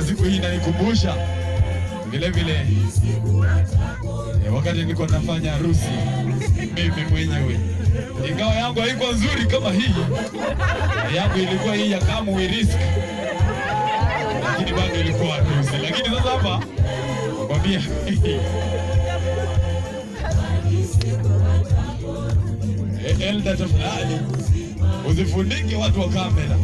na siku hii inanikumbusha vile vile eh, wakati niko nafanya harusi mimi mwenyewe, ingawa yangu haikuwa nzuri kama hii, yangu ilikuwa hii ya Come We Risk, lakini bado ilikuwa harusi. Lakini sasa hapa kwambia eh, Elda, tafadhali usifundike watu wa kamera.